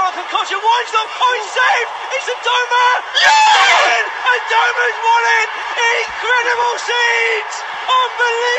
Jonathan Cotcher winds up. Oh, it's saved. It's a doma. Yeah! And doma's won it. Incredible scenes. Unbelievable.